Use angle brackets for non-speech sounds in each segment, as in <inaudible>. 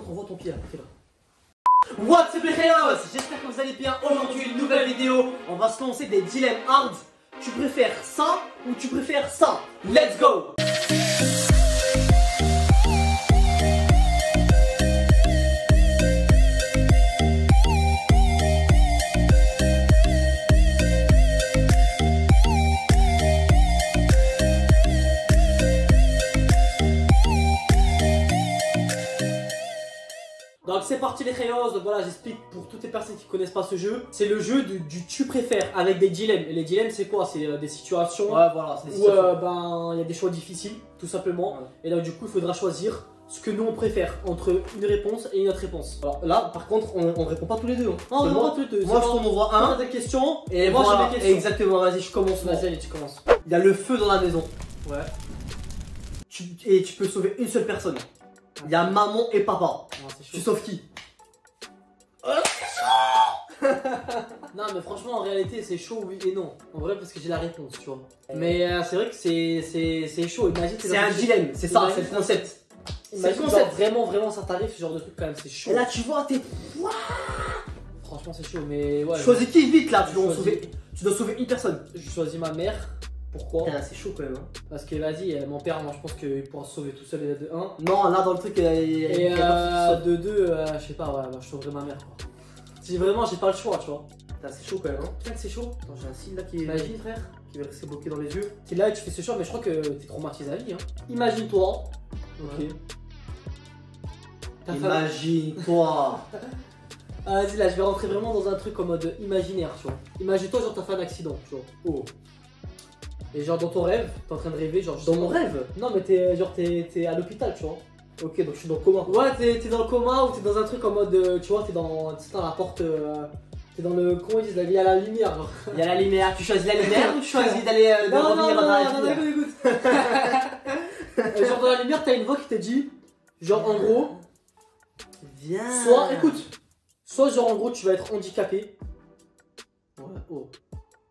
contre, on voit ton pied. T'es là. What's up les J'espère que vous allez bien. Aujourd'hui, une nouvelle vidéo. On va se lancer des dilemmes hard. Tu préfères ça ou tu préfères ça? Let's go c'est parti les Chaos, donc voilà j'explique pour toutes les personnes qui connaissent pas ce jeu C'est le jeu du, du tu préfères avec des dilemmes Et les dilemmes c'est quoi? C'est euh, des situations Ouais, voilà, des où euh, ben il y a des choix difficiles tout simplement Ouais. Et donc du coup il faudra choisir ce que nous on préfère entre une réponse et une autre réponse Alors là, par contre, on, on répond pas tous les deux. hein. Non, on Seulement, va tous les deux. Moi, je t'en envoie un. des questions Et moi voilà, j'ai des questions Exactement, vas-y, je commence. Vas-y allez tu commences Il y a le feu dans la maison. Ouais Tu- et tu peux sauver une seule personne. Il y a maman et papa. Non Tu sauves qui? Non mais franchement en réalité c'est chaud oui et non. En vrai parce que j'ai la réponse tu vois. Mais euh, c'est vrai que c'est- c'est c'est chaud. Imagine C'est un dilemme, c'est ça, c'est le concept. C'est le concept. vraiment vraiment ça t'arrive ce genre de truc quand même c'est chaud. Et là, tu vois, t'es. Franchement c'est chaud mais ouais Tu choisis qui vite là tu dois, choisis- sauver... tu dois sauver une personne. Je choisis ma mère Pourquoi Putain, C'est chaud quand même. hein. Parce que vas-y euh, mon père moi je pense qu'il pourra se sauver tout seul déjà de 1 Non, là dans le truc, il il Et euh, de 2 je sais pas ouais bah, je sauverai ma mère quoi Si vraiment j'ai pas le choix tu vois c'est chaud quand même. hein. Putain que c'est chaud Attends, j'ai un signe là qui est. Imagine frère qui va rester bloqué dans les yeux. T'es là et tu fais ce choix, mais je crois que t'es traumatisé à vie. Hein. Imagine-toi. Ok. Imagine-toi. <laughs> Ah, vas-y, là, je vais rentrer vraiment dans un truc en mode imaginaire, tu vois. Imagine-toi, genre, t'as fait un accident, tu vois. Oh. Et genre, dans ton rêve, t'es en train de rêver, genre. Dans mon rêve Non, mais t'es genre, t'es à l'hôpital, tu vois. Ok, donc je suis dans le coma. Ouais, t'es dans le coma ou t'es dans un truc en mode, euh, tu vois, t'es dans, dans la porte. euh, T'es dans le. Comment ils disent Il y a la lumière, genre. Il y a la lumière. Tu choisis la lumière ou tu <laughs> choisis d'aller euh, Non, non, non, dans la non, non, écoute, écoute. <laughs> Euh, genre, dans la lumière, t'as une voix qui te dit, genre, en gros. Viens. Soit, écoute, soit genre en gros tu vas être handicapé, Ouais, oh.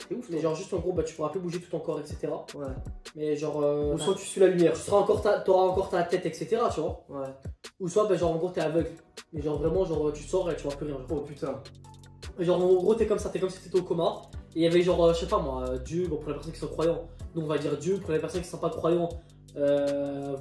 C'est ouf, mais genre juste en gros bah tu pourras plus bouger tout ton corps, etc. Ouais. Mais genre, euh, Ou soit tu suis la lumière. tu seras encore ta, t'auras encore ta tête, etc. Tu vois. Ouais. Ou soit bah genre en gros t'es aveugle. Mais genre vraiment genre tu sors et tu vois plus rien. Genre, Oh putain. Et genre en gros t'es comme ça, t'es comme si t'étais au coma. Et il y avait genre, euh, je sais pas moi, euh, Dieu, bon pour les personnes qui sont croyants, donc on va dire Dieu, pour les personnes qui sont pas croyants, euh,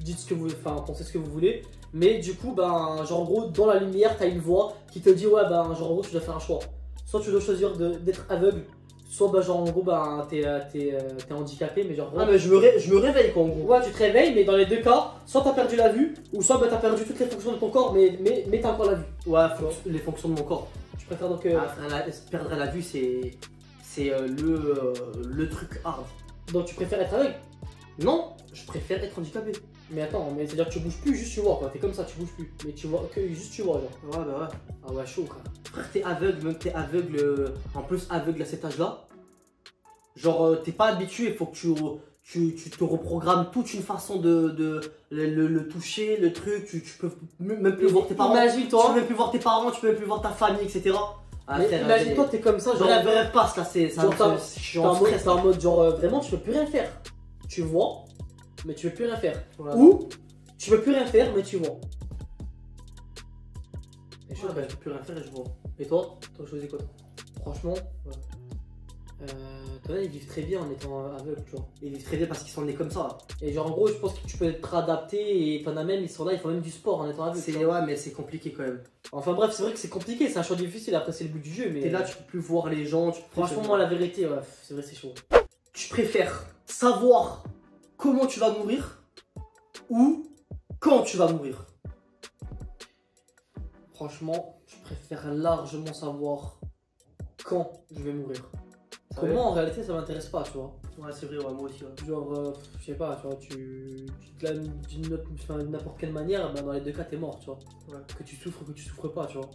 dites ce que vous, enfin pensez ce que vous voulez. Mais du coup, ben, genre en gros, dans la lumière, t'as une voix qui te dit, ouais, ben, genre en gros, tu dois faire un choix. Soit tu dois choisir d'être aveugle, soit, ben, genre en gros, ben, t'es euh, t'es, euh, handicapé, mais genre Ah, mais je me, ré- je me réveille quoi en gros. Ouais, tu te réveilles, mais dans les deux cas, soit t'as perdu la vue, ou soit ben, t'as perdu toutes les fonctions de ton corps, mais, mais, mais t'as encore la vue. Ouais, les fonctions de mon corps. Tu préfères donc. euh, Ah, la- perdre la vue, c'est. C'est euh, le, euh, le truc hard. donc tu préfères être aveugle? Non, je préfère être handicapé. Mais attends, mais c'est-à-dire que tu bouges plus, juste tu vois quoi, t'es comme ça, tu bouges plus. Mais tu vois que juste tu vois, genre. Ouais, bah ouais. Ah ouais, chaud, frère. Frère, t'es aveugle, même t'es aveugle, euh, en plus aveugle à cet âge-là. Genre, euh, t'es pas habitué, faut que tu, tu, tu te reprogrammes toute une façon de, de le, le- le toucher, le truc, tu, tu peux même plus voir tes parents. Tu Imagine-toi, peux même plus voir tes parents, tu peux même plus voir ta famille, etc. Ah, mais frère, imagine-toi, t'es comme ça, Genre, la vraie passe là, c'est ça. Genre, t'es en mode genre, euh, vraiment, tu peux plus rien faire. Tu vois, mais tu peux plus rien faire. Voilà. Ou, tu peux plus rien faire, mais tu vois. Et Ouais, chaud, bah, je peux plus rien faire et je vois. Et toi, toi, choisis quoi toi? Franchement, ouais. Euh, toi, ils vivent très bien en étant aveugles, tu vois. Ils vivent très bien parce qu'ils sont nés comme ça. Et genre, en gros, je pense que tu peux être adapté et t'en as même, ils sont là, ils font même du sport en étant aveugles. C'est ouais, mais c'est compliqué quand même. Enfin bref, c'est vrai que c'est compliqué, c'est un choix difficile, après c'est le but du jeu, mais. T'es là, tu peux plus voir les gens. Tu peux Franchement, moi, la vérité, ouais, c'est vrai, c'est chaud. tu préfères savoir comment tu vas mourir ou quand tu vas mourir Franchement, je préfère largement savoir quand je vais mourir. Comment en réalité ça m'intéresse pas, tu vois. Ouais, c'est vrai, ouais, moi aussi. ouais. Genre, euh, je sais pas, tu vois, tu, tu te lames d'une autre- enfin, de n'importe quelle manière, ben, dans les deux cas t'es mort, tu vois. Ouais. Que tu souffres, que tu souffres pas, tu vois.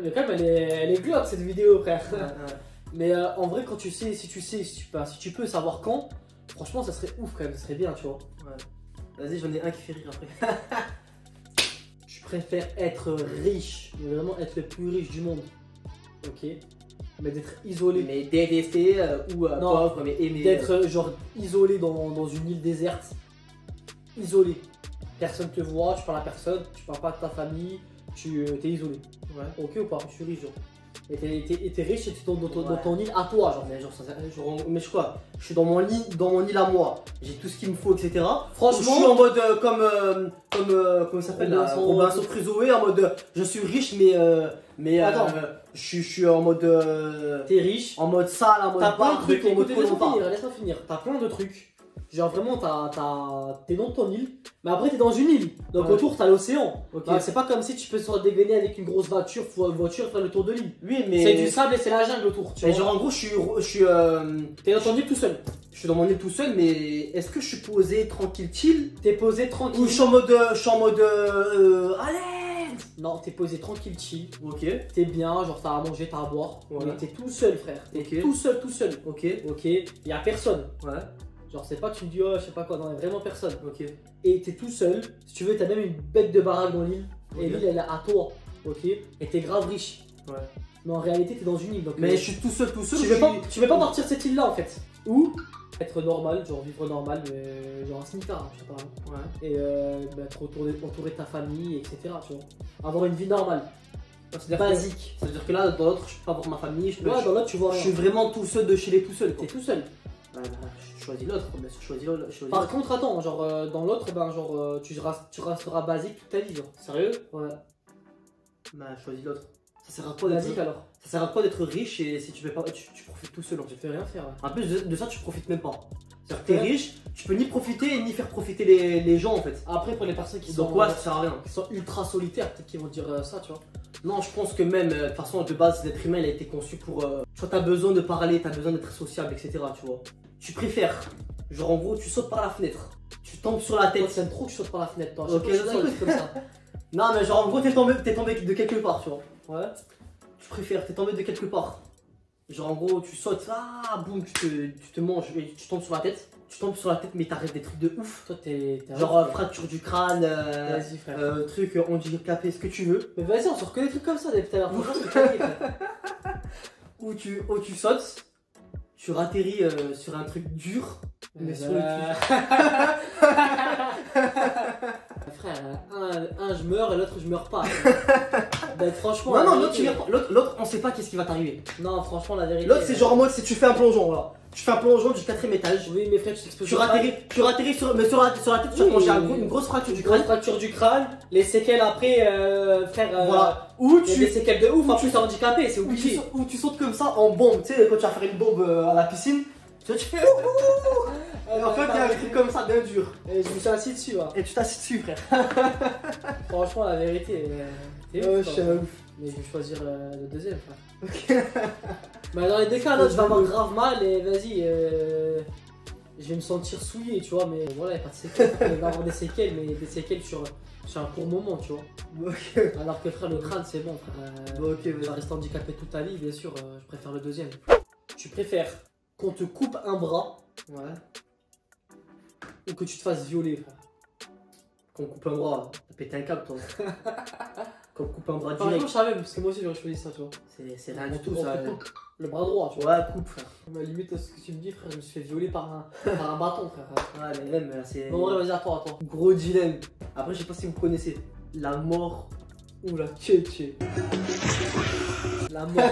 Mais quand même, elle est, elle est glauque cette vidéo, frère. <laughs> Mais euh, en vrai, quand tu sais, si tu sais, si tu, si tu peux savoir quand, franchement, ça serait ouf quand même, ça serait bien, tu vois. Vas-y, j'en ai un qui fait rire après. <laughs> Je préfère être riche, mais vraiment être le plus riche du monde. Ok Mais d'être isolé. Mais détesté euh, ou euh, Non. pauvre, mais aimé. D'être euh, genre isolé dans, dans une île déserte. Isolé. personne te voit, tu parles à personne, tu parles pas de ta famille, tu t'es isolé. Ouais. Ok ou pas? Je suis riche, genre. Et t'es- t'es et t'es riche et tu tombes dans ton, dans Ouais. ton île à toi, genre. Mais genre, genre, mais je quoi Je suis dans mon lit, dans mon île à moi. J'ai tout ce qu'il me faut, etc. Franchement- je suis en mode euh, comme euh, comme euh, comment ça s'appelle là, Robinson- Crusoe en mode je suis riche mais euh, mais euh, Attends. je suis en mode euh, T'es riche, en mode sale, en mode T'as plein de trucs, en mode écoutez, laisse-moi Koh-Lanta. finir, laisse-moi finir. T'as plein de trucs. Genre vraiment, t'es dans ton île, mais après t'es dans une île. Donc Ouais. autour t'as l'océan. Bah, c'est pas comme si tu peux se dégainer avec une grosse voiture, voiture faire le tour de l'île. Oui mais C'est du sable et c'est la jungle autour. Tu mais vois. genre en gros je suis je suis euh, T'es dans ton île tout seul. je suis dans mon île tout seul mais est-ce que je suis posé tranquille chill T'es posé ou tranquille. je suis en mode je suis en mode euh, allez Non, t'es posé tranquille, chill. Ok T'es bien, genre t'as à manger, t'as à boire. Ouais. Mais t'es tout seul, frère. T'es tout seul, tout seul. ok Ok, y a personne. ouais Genre c'est pas que tu me dis oh je sais pas quoi, non, y a vraiment personne. ok et t'es tout seul. Si tu veux, t'as même une bête de baraque dans l'île. Et l'île, elle est à toi. Ok Et t'es grave riche. Ouais. Mais en réalité, t'es dans une île. Donc, mais euh, je suis tout seul tout seul tu veux, pas, tu veux pas partir de cette île-là en fait. Ou être normal, genre vivre normal, mais genre un hein, je sais pas. ouais Et euh, bah, être entouré, entouré de ta famille, etc. Tu vois. Avoir une vie normale. Basique. C'est-à-dire que là, dans l'autre, je peux pas voir ma famille, je, peux, Ouais, je, dans l'autre, tu vois je rien. suis vraiment tout seul de chez les tout seul. T'es tout seul. Bah, je choisis l'autre, bien sûr, je choisis l'autre. Par contre, attends, genre euh, dans l'autre, ben genre euh, tu, restes- tu resteras basique toute ta vie. Genre. Sérieux? Ouais. Bah, je choisis l'autre. Ça sert à quoi d'être Basique alors? Ça sert à quoi d'être riche et si tu fais pas, tu, tu profites tout seul Tu fais rien faire. ouais. En plus de, de ça, tu profites même pas. C'est-à-dire que t'es riche, tu peux ni profiter ni faire profiter les, les gens en fait. Après, pour les personnes qui Donc sont, ouais, ça sert à rien. qui sont ultra solitaires, peut-être qu'ils vont dire euh, ça, tu vois. Non, je pense que même, euh, de toute façon, de base, l'être humain, il a été conçu pour. Euh, tu vois, t'as besoin de parler, t'as besoin d'être sociable, etc. Tu vois. Tu préfères. Genre, en gros, tu sautes par la fenêtre. Tu tombes sur la tête. t'aimes trop que tu sautes par la fenêtre, toi. Ok, je comme ça. <laughs> Non, mais genre, en gros, t'es tombé, t'es tombé de quelque part, tu vois. Ouais. Tu préfères, t'es tombé de quelque part. Genre, en gros, tu sautes, ah, boum, tu te, tu te manges et tu tombes sur la tête. Tu tombes sur la tête, mais t'arrêtes des trucs de ouf. Toi, t'es. Genre, euh, fracture du crâne, euh, Vas-y, frère. euh, truc euh, handicapé, ce que tu veux. Mais vas-y, on sort que des trucs comme ça depuis tout à l'heure. Franchement. <laughs> Ou tu, ou tu sautes, tu ratterris euh, sur un truc dur. Mais sur le <laughs> Frère, un, un je meurs et l'autre je meurs pas. <laughs> ben, franchement, Non, la non, l'autre, tu l'autre, l'autre, on sait pas qu'est-ce qui va t'arriver. Non, franchement, la vérité. L'autre, c'est genre en mode, si tu fais un plongeon, là. Tu fais un plongeon du quatrième étage. Oui, mais frère, tu t'exposes Tu ratterris, tu ratterris sur, mais sur la, sur la tête, tu vas Oui. un gros- une grosse fracture du grosse crâne. fracture du crâne, les séquelles après, euh, frère. euh, Voilà. Ou tu, des séquelles de ouf, en plus handicapé, c'est obligé. sautes- ou tu sautes comme ça en bombe. Tu sais, quand tu vas faire une bombe euh, à la piscine, tu vois, tu fais. Et en fait, il y a un truc comme ça bien dur. Et je me suis assis dessus, hein. Et tu t'assieds dessus, frère. <laughs> Franchement, la vérité, euh, t'es Ouais, ouf, Mais je vais choisir euh, le deuxième, frère. <laughs> Mais dans les deux cas, là, je vais avoir grave mal et vas-y, euh, je vais me sentir souillé, tu vois. Mais voilà, il n'y a pas de séquelles. Il va avoir des séquelles, mais des séquelles sur, sur un court moment, tu vois. Ok, Alors que, frère, le crâne, c'est bon, frère. Euh, ok, tu vas vas-y. rester handicapé toute ta vie, bien sûr, euh, je préfère le deuxième. Tu préfères qu'on te coupe un bras Ouais. ou que tu te fasses violer, frère? Qu'on coupe un bras, t'as pété un câble, toi. <laughs> Coupe un bras Franchement, direct. je savais, parce que moi aussi, j'aurais choisi ça, tu vois. C'est c'est rien du tout, ça. le bras droit, tu vois. Ouais, coupe, frère. Mais limite, ce que tu me dis, frère, je me suis fait violer par un, par un bâton, frère. Ouais, mais même, là, c'est. Bon, ouais, vas-y, à toi, à toi. Gros dilemme. Après, je sais pas si vous connaissez. La mort ou la tché. La mort.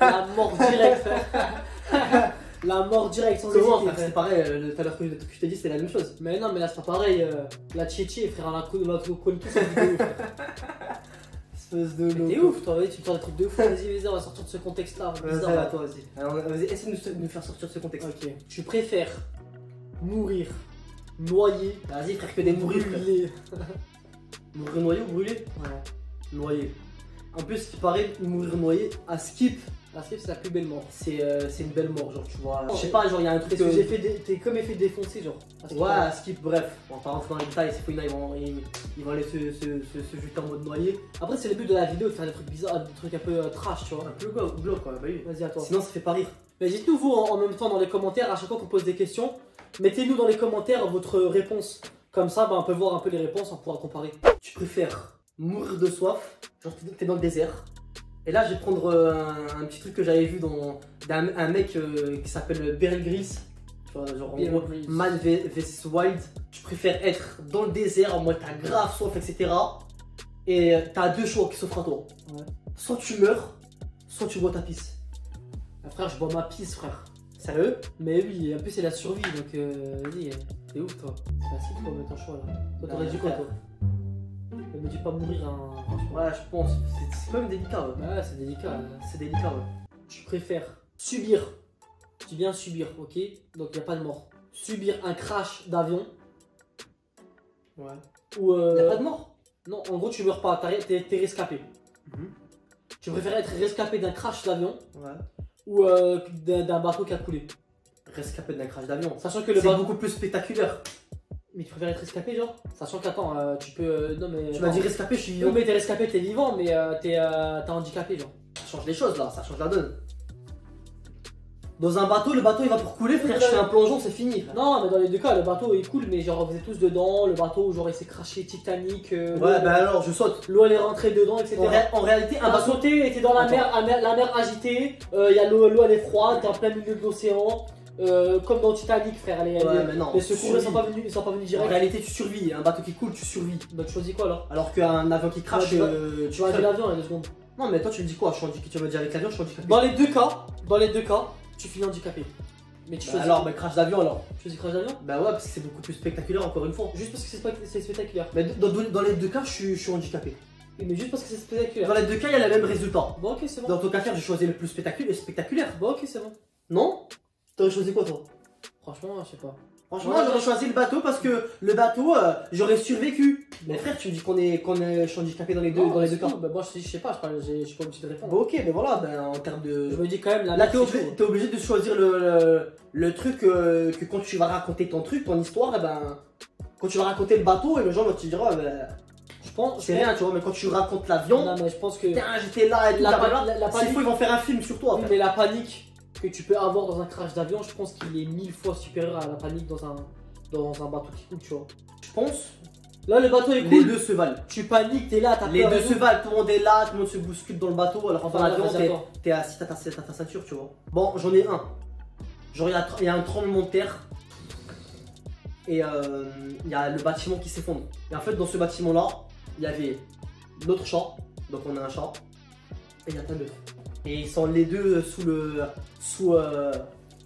la mort directe, frère. la mort directe, sans Comment, hésiter, frère. C'est pareil, euh, tout à l'heure que, je t'ai dit, c'était la même chose. Mais non, mais là, c'est pas pareil. euh, la tchétché, frère, on la co- on la connaît tous frère. Espèce de Mais T'es ouf, toi, vas-y, tu me sors des trucs de fou. Vas-y, vas-y, on va sortir de ce contexte-là. Bizarre, là. toi, vas-y. Alors, vas-y, essaie de nous, faire sortir de ce contexte. Ok. Tu préfères mourir noyé, Vas-y, frère, que des mourir. brûlé. <laughs> Mourir noyé ou brûlé? Ouais. Noyé. En plus, qui paraît, mourir noyé, à skip, La skip, c'est la plus belle mort. c'est euh, c'est une belle mort, genre, tu vois. Je sais pas, genre, il y a un truc. Parce que j'ai fait des- T'es comme effet défoncé, genre. Ouais, skip, bref. On va pas rentrer dans les détails, c'est fouillé, ils vont, ils, ils vont aller se, se, se, se jeter en mode noyé. Après, c'est le but de la vidéo de faire des trucs bizarres, des trucs un peu euh, trash, tu vois. Un peu glauque, quoi, bah oui. Vas-y, à toi. Sinon, ça fait pas rire. Mais dites-nous vous en, en même temps dans les commentaires, à chaque fois qu'on pose des questions, mettez-nous dans les commentaires votre réponse. Comme ça, bah, on peut voir un peu les réponses, on pourra comparer. Tu préfères mourir de soif, genre t'es- t'es dans le désert. Et là, je vais prendre euh, un, un petit truc que j'avais vu dans d'un un mec euh, qui s'appelle Beryl Gris. Tu vois, genre en gros. Man vs Wild, tu préfères être dans le désert en mode t'as grave soif, etc. Et t'as deux choix qui s'offrent à toi. Ouais. Soit tu meurs, soit tu bois ta pisse. Ah, frère, je bois ma pisse, frère. Sérieux? Mais oui, en plus, c'est la survie, donc euh, vas-y, t'es ouf, toi. C'est facile, toi, mettre ton choix là. Toi, t'aurais Ouais, dit quoi, frère. Toi Mais dis pas mourir, franchement. Ouais, je pense. C'est- C'est même délicat. ouais. Ouais, c'est délicat. C'est délicat. ouais. Tu préfères subir, je dis bien subir, ok? Donc il n'y a pas de mort. Subir un crash d'avion Ouais. ou. euh, Y'a pas de mort? Non, en gros, tu meurs pas, t'es rescapé. Mhm. Tu préfères être rescapé d'un crash d'avion Ouais. ou euh, d'un bateau qui a coulé? Rescapé d'un crash d'avion. Sachant que le C'est bateau. beaucoup plus spectaculaire. Mais tu préfères être rescapé, genre? Sachant qu'attends, euh, tu peux. euh, non, mais. Tu m'as dit rescapé, je suis Oui, vivant. mais t'es rescapé, t'es vivant, mais euh, t'es euh, t'es handicapé, genre. Ça change les choses là, ça change la donne. Dans un bateau, le bateau il va pour couler, frère. Je fais un plongeon, c'est fini. frère. Non, mais dans les deux cas, le bateau il coule, mais genre vous êtes tous dedans, le bateau, genre il s'est craché Titanic, euh, Ouais, bah alors je saute. l'eau elle est rentrée dedans, etc. En, ré- en réalité, un bateau. sauté, était dans la Attends. mer, la mer, la mer agitée, il y a l'eau, l'eau elle est froide, t'es en plein milieu de l'océan, euh, comme dans Titanic, frère. Est, Ouais, mais non. les secours ils sont pas venus, ils sont pas venus En direct. réalité, tu survis. Un bateau qui coule, tu survis. Bah tu choisis quoi alors? Alors qu'un avion qui crache, Ouais, tu vas- euh, Tu vas l'avion en deux secondes. Non, mais toi tu me dis quoi? Je suis handicapé. Tu vas me dire avec l'avion, je suis handicapé. Dans les deux cas, dans les deux cas, tu finis handicapé. Mais tu Bah choisis. alors, mais crash d'avion alors. Tu choisis crash d'avion? Bah ouais, parce que c'est beaucoup plus spectaculaire encore une fois. Juste parce que c'est spectaculaire. Mais dans, les deux cas, je suis, je suis handicapé. Mais juste parce que c'est spectaculaire. Dans les deux cas, il y a le même résultat. Bon ok c'est bon. Dans ton cas, faire, j'ai choisi le plus spectaculaire. spectaculaire. Bon ok c'est bon. Non? T'aurais choisi quoi toi Franchement je sais pas. Franchement, Ouais, j'aurais choisi le bateau parce que le bateau, euh, j'aurais survécu. Mais frère, tu me dis qu'on est, qu'on est, je suis handicapé dans les deux, Non, dans les deux cas. Bah, moi je, je sais pas, je, parle- j'ai- je suis pas obligé de répondre. Bon, ok, mais voilà, ben, en termes de. Je me dis quand même la Là, t'es obligé, obligé de choisir le, le, le truc euh, que quand tu vas raconter ton truc, ton histoire, eh ben, quand tu vas raconter le bateau, et les gens vont te dire, oh, ben, Je pense. c'est rien, tu vois, mais quand tu racontes l'avion, Non mais je pense que. putain, j'étais là et tout, La, la, la S'il panique, ils vont faire un film sur toi. oui, mais la panique que tu peux avoir dans un crash d'avion, je pense qu'il est mille fois supérieur à la panique dans un, dans un bateau qui coule, tu vois. Je pense, Là, le bateau est les cool, deux se valent. tu paniques, t'es là, t'as Les peur. deux se valent, tout le monde est là, tout le monde se bouscule dans le bateau, alors qu'en Enfin, avion, vas-y, t'es assis, t'as ta, ceinture, tu vois. Bon, j'en ai un. Genre, il y a- il y, a un tremblement de terre. Et euh, il y a le bâtiment qui s'effondre. Et en fait, dans ce bâtiment-là, il y avait notre chat. Donc, on a un chat. Et il y a ta meuf. Et ils sont les deux sous le. sous, euh,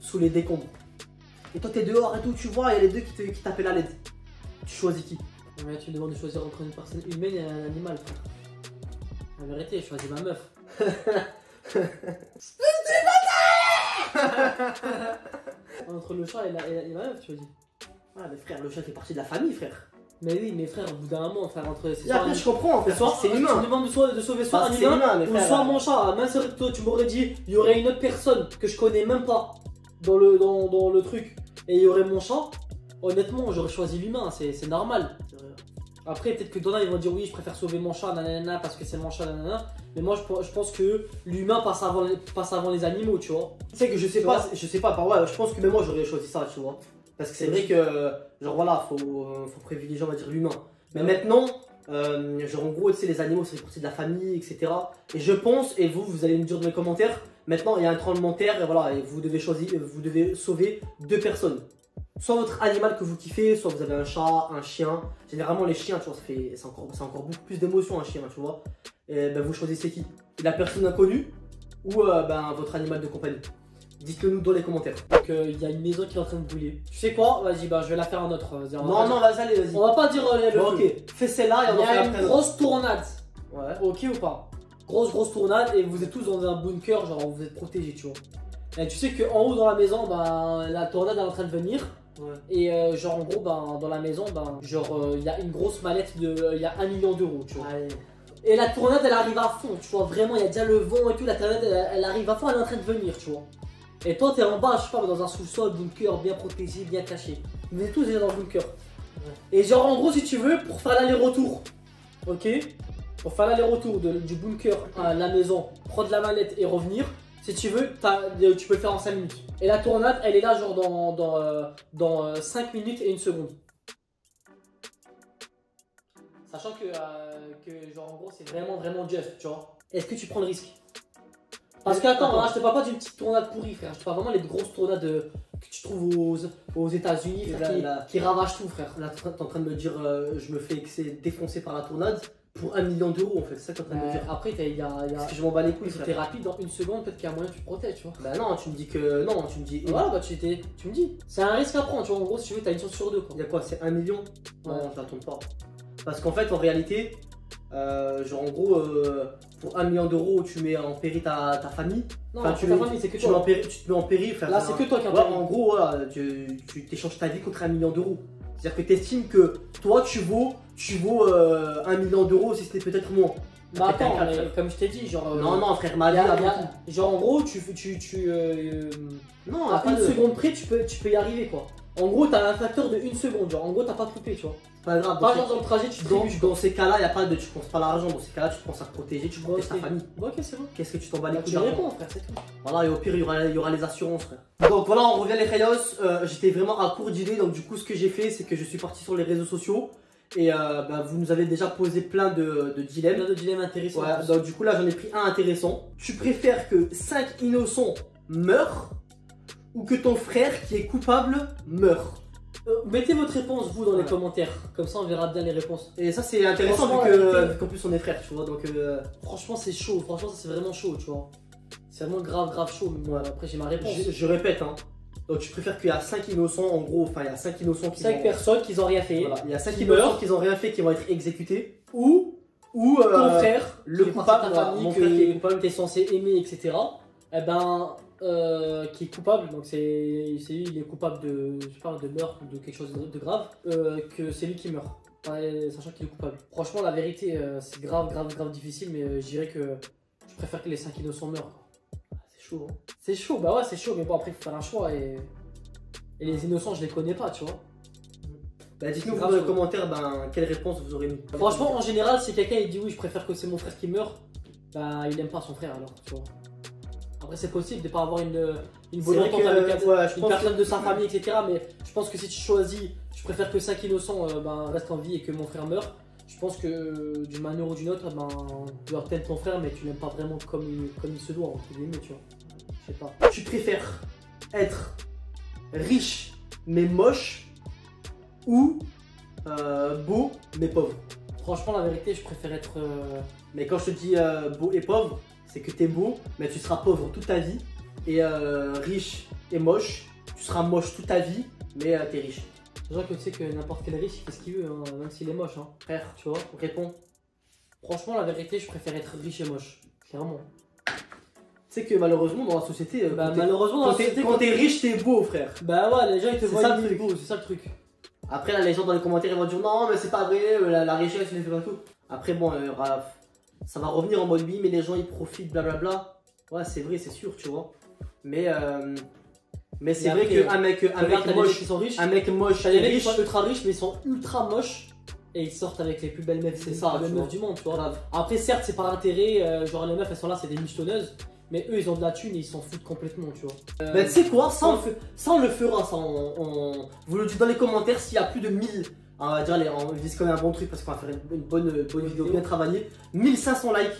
sous les décombres. Et toi, t'es dehors et tout, tu vois, il y a les deux qui t'appellent à l'aide. Tu choisis qui Mais tu me demandes de choisir entre une personne humaine et un animal, frère. La vérité, je choisis ma meuf. <laughs> entre le chat et, la, et, et ma meuf, tu choisis. Ah, mais frère, le chat fait partie de la famille, frère. Mais oui, mais frère, au bout d'un moment, frère, entre. c'est Et après, je comprends, frère, soit- c'est Tu me humain. demandes de, de sauver soit Bah, un c'est humain, ou soit mon chat. Même si toi, tu m'aurais dit, il y aurait une autre personne que je connais même pas dans le, dans, dans le truc, et il y aurait mon chat. Honnêtement, j'aurais choisi l'humain, c'est c'est normal. Après, peut-être que Donna, ils vont dire oui, je préfère sauver mon chat, nanana, parce que c'est mon chat, nanana. Mais moi, je, je pense que l'humain passe avant, les- passe avant les animaux, tu vois. Tu sais que je sais Tu pas, je sais pas, par ouais, je pense que même moi j'aurais choisi ça, tu vois. Parce que c'est vrai que, genre voilà, faut, euh, faut privilégier, on va dire, l'humain. Mais Ouais. maintenant, euh, genre en gros, tu sais, les animaux, c'est partie de la famille, etc. Et je pense, et vous, vous allez me dire dans les commentaires, maintenant il y a un tremblement de terre, et voilà, et vous devez choisir, vous devez sauver deux personnes. Soit votre animal que vous kiffez, soit vous avez un chat, un chien. Généralement, les chiens, tu vois, ça fait, c'est encore, beaucoup plus d'émotion, un chien, tu vois. Et ben, vous choisissez qui? La personne inconnue ou euh, ben, votre animal de compagnie? Dites-le nous dans les commentaires. Donc, euh, il y a une maison qui est en train de brûler. Tu sais quoi? Vas-y, bah, je vais la faire en autre. va Non, non, vas-y, allez, vas-y. On va pas dire euh, le Bon, ok, fais celle-là et on Il y va faire a après. une grosse tournade. Ouais. Ok ou pas? Grosse grosse tournade et vous êtes tous dans un bunker, genre vous êtes protégés, tu vois. Et tu sais qu'en haut dans la maison, ben, la tornade est en train de venir. Ouais. Et euh, genre en gros, ben, dans la maison, ben, genre euh, il y a une grosse mallette de. Il y a un million d'euros, tu vois. Allez. Et la tornade elle arrive à fond, tu vois. Vraiment, il y a déjà le vent et tout. La tornade elle, elle arrive à fond, elle est en train de venir, tu vois. Et toi, t'es en bas, je sais pas, dans un sous-sol, bunker, bien protégé, bien caché. Êtes tous déjà dans le bunker. Et genre, en gros, si tu veux, pour faire l'aller-retour, ok? Pour faire l'aller-retour du bunker à la maison, prendre la mallette et revenir, si tu veux, euh, tu peux le faire en 5 minutes. Et la tournade, elle est là, genre, dans, dans, euh, dans 5 minutes et une seconde. Sachant que, euh, que, genre, en gros, c'est vraiment, vraiment just, tu vois. Est-ce que tu prends le risque? Parce que, attends, Attends. hein, je te parle pas d'une petite tournade pourrie, frère. Je te parle vraiment des grosses tournades euh, que tu trouves aux, aux États-Unis, frère, qui, ravagent tout, frère. Là, t'es en train de me dire, euh, je me fais défoncer par la tornade pour un million d'euros en fait. C'est ça que t'es en train de me dire. après, il y a. il y a- Parce que je m'en bats les couilles, Si t'es rapide dans une seconde, peut-être qu'il y a moyen que tu te protèges, tu vois. Bah non, tu me dis que. Non, tu me dis. Voilà, bah tu, t'es- tu me dis. C'est un risque à prendre, tu vois. En gros, si tu veux, t'as une chance sur deux, quoi. Il y a quoi C'est un million? Ouais. Non, je l'attends pas. Parce qu'en fait, en réalité, euh, genre en gros, euh, pour un million d'euros, tu mets en péril ta, ta famille. Non, Enfin, tu ta famille, c'est que Tu, en toi. tu te mets en péril. frère. Là, c'est que toi qui Ouais, en gros, voilà, tu, t'échanges ta vie contre un million d'euros. C'est-à-dire que tu estimes que toi, tu vaux, tu vaux euh, un million d'euros si c'était peut-être moins. Bah attends, mais comme je t'ai dit, genre. euh, Non, non, frère, ma vie a- a-. Genre en gros, tu, tu, tu, euh, Non, à une de- seconde près, tu peux, tu peux y arriver quoi. En gros, t'as un facteur de une seconde, genre en gros, t'as pas coupé, tu vois. Pas grave. Pas dans genre dans le trajet, tu Dans, dans ces cas-là, il a pas de. Tu penses pas à l'argent. Dans ces cas-là, tu penses à te protéger, tu protèges ta famille. Bon, ok, c'est bon. Qu'est-ce que tu t'en bats les Bah, couilles tu réponds, frère, c'est tout. Voilà, et au pire, il y aura, il y aura les assurances, frère. Donc voilà, on revient les Rayos. Euh, J'étais vraiment à court d'idées, donc du coup, ce que j'ai fait, c'est que je suis parti sur les réseaux sociaux. Et euh, bah, vous nous avez déjà posé plein de, de dilemmes. Plein de dilemmes intéressants. Ouais, donc du coup, là, j'en ai pris un intéressant. Tu préfères que 5 innocents meurent ou que ton frère qui est coupable meure? Euh, mettez votre réponse, vous, dans les commentaires. Comme ça, on verra bien les réponses. Et ça, c'est intéressant vu que- vérité- vu qu'en plus, on est frères, tu vois. Donc, euh, Franchement, c'est chaud. Franchement, ça, c'est vraiment chaud, tu vois. C'est vraiment grave, grave chaud. Mais moi, après, j'ai ma réponse. je, je répète, hein. Donc, tu préfères qu'il y a 5 innocents, en gros, enfin, il y a 5 innocents qui 5 vont- personnes qui ont rien fait. Voilà, il y a 5 qui innocents meurent. qui n'ont rien fait qui vont être exécutés. Ou Ou ton euh, frère, le parti coupable, ta famille, mon que frère qui est coupable. t'es censé aimer, etc. Eh ben, euh, qui est coupable, donc c'est c'est lui, il est coupable de, je de meurtre ou de quelque chose de, grave, euh, que c'est lui qui meurt, sachant qu'il est coupable. Franchement, la vérité, euh, c'est grave, grave, grave difficile, mais je dirais que je préfère que les 5 innocents meurent. quoi. C'est chaud. hein. C'est chaud, bah ouais, c'est chaud, mais bon, après, il faut faire un choix et. Et les innocents, je les connais pas, tu vois. Bah, dites-nous dans les commentaires ben, quelle réponse vous aurez mis? Franchement, en général, si quelqu'un il dit oui, je préfère que c'est mon frère qui meurt, bah il aime pas son frère alors, tu vois. Après, c'est possible de pas avoir une, une bonne entente que avec un- ouais, une personne que- de sa famille, etc. Mais je pense que si tu choisis, je préfère que 5 innocents euh, ben, restent en vie et que mon frère meure. Je pense que euh, d'une manière ou d'une autre, ben, tu dois peut-être ton frère, mais tu l'aimes pas vraiment comme il, comme il se doit, entre guillemets, tu vois. Je sais pas. tu préfères être riche mais moche ou euh, beau mais pauvre? Franchement, la vérité, je préfère être. euh, Mais quand je te dis euh, beau et pauvre, c'est que t'es beau, mais tu seras pauvre toute ta vie. Et euh, riche et moche, tu seras moche toute ta vie, mais euh, t'es riche. Déjà que tu sais que n'importe quel riche, il fait ce qu'il veut, hein, même s'il est moche, hein. Frère, Tu vois réponds. Franchement, la vérité, je préfère être riche et moche. Clairement. Tu sais que malheureusement dans la société, euh, Bah, quand t'es- malheureusement, dans la société, quand t'es riche, t'es beau, frère. Bah ouais, les gens ils te C'est voient ça, le beau, c'est ça le truc. Après, là, les gens dans les commentaires ils vont dire non, mais c'est pas vrai, la, la richesse, il fait pas tout. Après, bon, euh, ça va revenir en mode oui, mais les gens ils profitent, blablabla. Ouais, c'est vrai, c'est sûr, tu vois. Mais, euh, mais c'est vrai qu'un mec, un mec moche, qui sont riches, un mec moche t'as des mecs qui sont ultra riches, mais ils sont ultra moches. Et ils sortent avec les plus belles meufs, C'est ça, les meufs du monde, tu vois. grave. Après, certes, c'est par intérêt, euh, genre les meufs elles sont là, c'est des michetonneuses. Mais eux ils ont de la thune et ils s'en foutent complètement, tu vois. Euh, Mais tu sais quoi, ça on, le fait- ça on le fera, ça on, on- Vous le dites dans les commentaires s'il y a plus de 1000. On va dire, allez, on vise quand même un bon truc parce qu'on va faire une, une bonne, bonne vidéo bien travaillée. 1500 likes,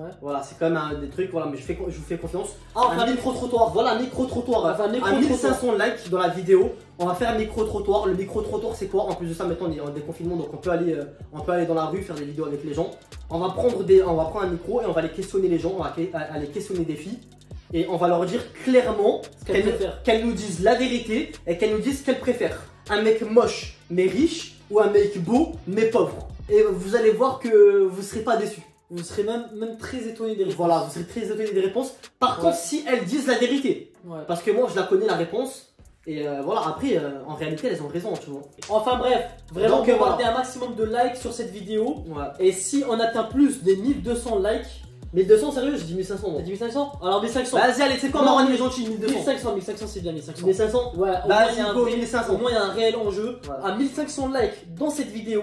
Ouais. voilà, c'est quand même un des trucs, voilà, mais je, fais, je vous fais confiance. Ah, on Un un micro-trottoir. Voilà, un micro-trottoir. Va faire un À micro-trottoir. 1500 likes dans la vidéo, on va faire un micro-trottoir. Le micro-trottoir, c'est quoi? En plus de ça, maintenant, on est en déconfinement, donc on peut, aller, euh, on peut aller dans la rue, faire des vidéos avec les gens. On va prendre, des, on va prendre un micro et on va aller questionner les gens, on va aller questionner des filles. Et on va leur dire clairement qu'elles nous disent la vérité et qu'elles nous disent ce qu'elles préfèrent. Un mec moche mais riche ou un mec beau mais pauvre. Et vous allez voir que vous serez pas déçus. Vous serez même, même très étonné des réponses. Voilà, vous serez très étonnés des réponses. Par Ouais. contre, si elles disent la vérité, Ouais. parce que moi je la connais la réponse. Et euh, voilà, après, euh, en réalité, elles ont raison, tu vois. Enfin bref, vraiment Donc, bombardez un maximum de likes sur cette vidéo. Voilà. Et si on atteint plus des 1200 likes, 1200, sérieux, j'ai dit 1500. t'as moi. dit 1500 Alors 1500. Vas-y, allez, c'est quoi, mais- les gentils, 1200. 1500, 1500 c'est bien 1500. 1500 Ouais, Vas-y, go, vrai- 1500. au moins il y a un réel enjeu. Voilà. À 1500 likes dans cette vidéo,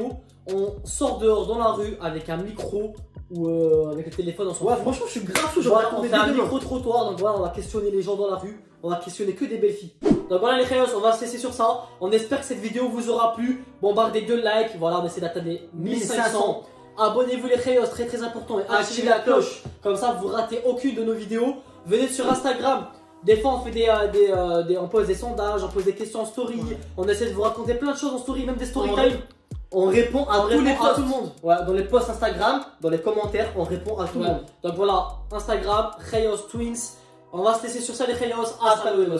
on sort dehors dans la rue avec un micro ou euh, avec le téléphone on s'en Ouais, franchement, je suis grave chaud, Voilà, on fait un micro-trottoir, donc voilà, on va questionner les gens dans la rue, on va questionner que des belles filles. Donc voilà les créos, on va se laisser sur ça. On espère que cette vidéo vous aura plu. Bombardez deux likes, voilà, on essaie d'atteindre les 1500. Abonnez-vous les créos, très très important. Et activez la cloche, comme ça vous ratez aucune de nos vidéos. Venez sur Instagram, Des fois, on fait des, euh, des, euh, des- on pose des sondages, on pose des questions en story, Ouais. on essaie de vous raconter plein de choses en story, même des story On time. On répond à On tous les répond à posts. tout le monde. Ouais, dans les posts Instagram, dans les commentaires, on répond à tout le Ouais. monde. Donc voilà, Instagram, Rayos Twins. On va se laisser sur ça les Rayos. Hasta luego.